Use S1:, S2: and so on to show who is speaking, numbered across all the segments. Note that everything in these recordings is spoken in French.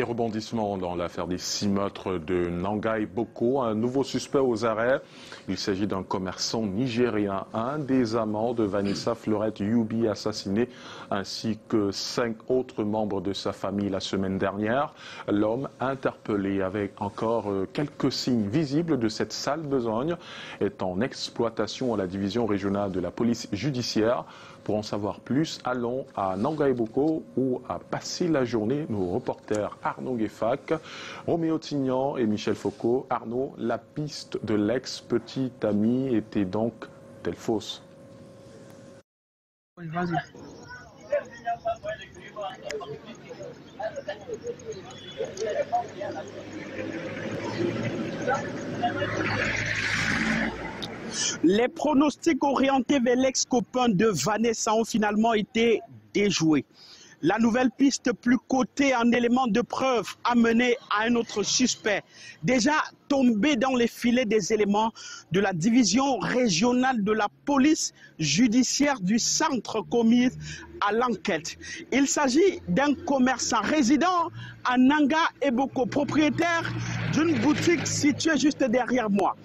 S1: Et rebondissement dans l'affaire des six meurtres de Nangai Boko, un nouveau suspect aux arrêts. Il s'agit d'un commerçant nigérien, un des amants de Vanessa Fleurette Yubi assassiné, ainsi que cinq autres membres de sa famille la semaine dernière. L'homme interpellé avec encore euh, quelques signes visibles de cette sale besogne est en exploitation à la division régionale de la police judiciaire. Pour en savoir plus, allons à Nangai Boko où a passé la journée nos reporters Arnaud Gueffac, Roméo Tignan et Michel Foucault. Arnaud, la piste de l'ex-petit ami était donc telle fausse
S2: Les pronostics orientés vers l'ex-copain de Vanessa ont finalement été déjoués. La nouvelle piste plus cotée en éléments de preuve a mené à un autre suspect, déjà tombé dans les filets des éléments de la division régionale de la police judiciaire du centre commis à l'enquête. Il s'agit d'un commerçant résident à Nanga Eboko, propriétaire d'une boutique située juste derrière moi.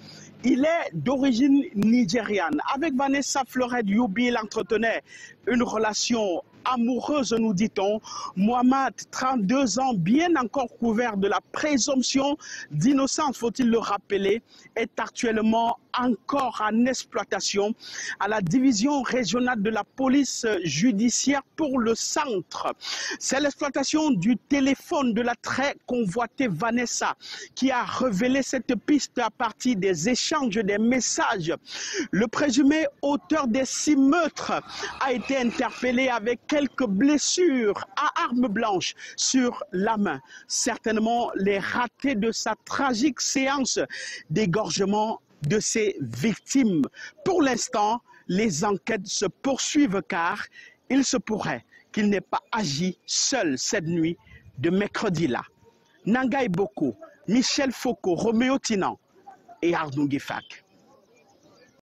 S2: Il est d'origine nigériane. Avec Vanessa Fleuret Youbi, il entretenait une relation amoureuse, nous dit-on. Mohamed, 32 ans, bien encore couvert de la présomption d'innocence, faut-il le rappeler, est actuellement encore en exploitation à la division régionale de la police judiciaire pour le centre. C'est l'exploitation du téléphone de la très convoitée Vanessa qui a révélé cette piste à partir des échanges des messages. Le présumé auteur des six meurtres a été interpellé avec quelques blessures à armes blanches sur la main. Certainement les ratés de sa tragique séance d'égorgement de ses victimes. Pour l'instant, les enquêtes se poursuivent car il se pourrait qu'il n'ait pas agi seul cette nuit de mercredi-là. Nangaï Boko, Michel Foucault, Roméo Tinan et Arnaud Guifak.